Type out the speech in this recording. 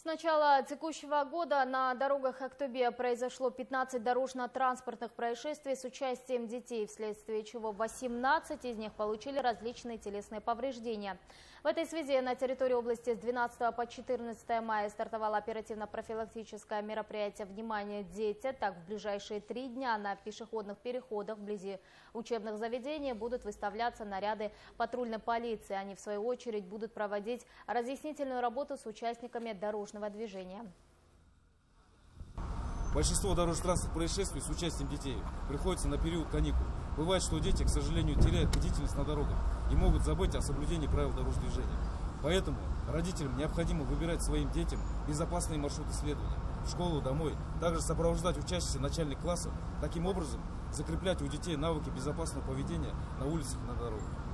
С начала текущего года на дорогах Актобе произошло 15 дорожно-транспортных происшествий с участием детей, вследствие чего 18 из них получили различные телесные повреждения. В этой связи на территории области с 12 по 14 мая стартовало оперативно-профилактическое мероприятие «Внимание, дети». Так, в ближайшие три дня на пешеходных переходах вблизи учебных заведений будут выставляться наряды патрульной полиции. Они, в свою очередь, будут проводить разъяснительную работу с участниками дорожного движения. Большинство дорожно-транспортных происшествий с участием детей приходится на период каникул. Бывает, что дети, к сожалению, теряют бдительность на дорогах и могут забыть о соблюдении правил дорожного движения. Поэтому родителям необходимо выбирать своим детям безопасные маршруты следования в школу, домой, также сопровождать учащихся начальных классов, таким образом закреплять у детей навыки безопасного поведения на улицах и на дорогах.